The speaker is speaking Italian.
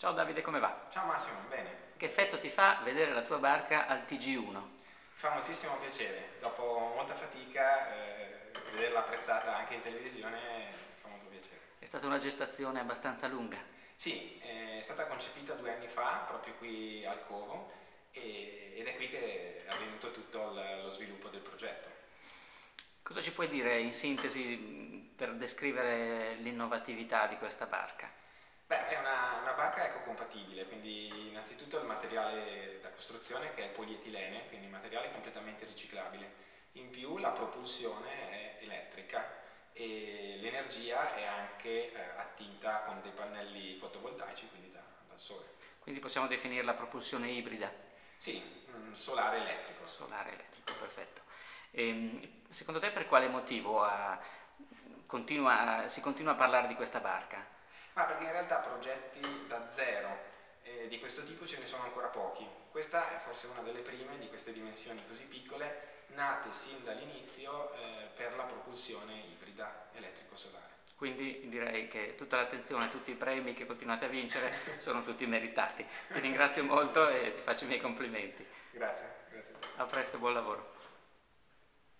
Ciao Davide, come va? Ciao Massimo, bene. Che effetto ti fa vedere la tua barca al TG1? Fa moltissimo piacere, dopo molta fatica eh, vederla apprezzata anche in televisione fa molto piacere. È stata una gestazione abbastanza lunga? Sì, è stata concepita due anni fa, proprio qui al Covo, e, ed è qui che è avvenuto tutto lo sviluppo del progetto. Cosa ci puoi dire in sintesi per descrivere l'innovatività di questa barca? Beh, è una, una, barca ecocompatibile, quindi innanzitutto il materiale da costruzione che è il polietilene, quindi materiale completamente riciclabile. In più la propulsione è elettrica e l'energia è anche eh, attinta con dei pannelli fotovoltaici, quindi da, dal sole. Quindi possiamo definire la propulsione ibrida? Sì, mm, solare elettrico. Solare elettrico, perfetto. E, ehm, secondo te per quale motivo ha, continua, si continua a parlare di questa barca? Ma perché in realtà progetti da zero eh, di questo tipo ce ne sono ancora pochi. Questa è forse una delle prime di queste dimensioni così piccole, nate sin dall'inizio eh, per la propulsione ibrida elettrico-solare. Quindi direi che tutta l'attenzione, tutti i premi che continuate a vincere sono tutti meritati. Ti ringrazio molto e ti faccio i miei complimenti. Grazie, grazie. A presto, buon lavoro.